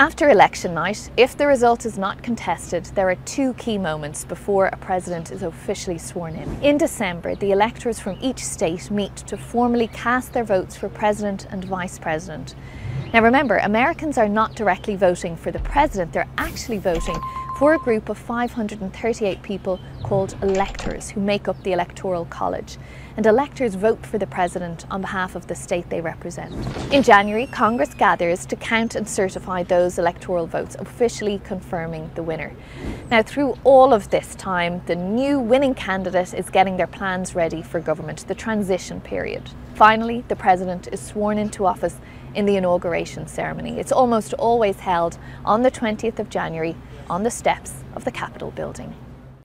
After election night, if the result is not contested, there are two key moments before a president is officially sworn in. In December, the electors from each state meet to formally cast their votes for president and vice president. Now remember, Americans are not directly voting for the president, they're actually voting for a group of 538 people called electors who make up the Electoral College. And electors vote for the president on behalf of the state they represent. In January, Congress gathers to count and certify those electoral votes, officially confirming the winner. Now, through all of this time, the new winning candidate is getting their plans ready for government, the transition period. Finally, the president is sworn into office in the inauguration ceremony. It's almost always held on the 20th of January on the steps of the Capitol building.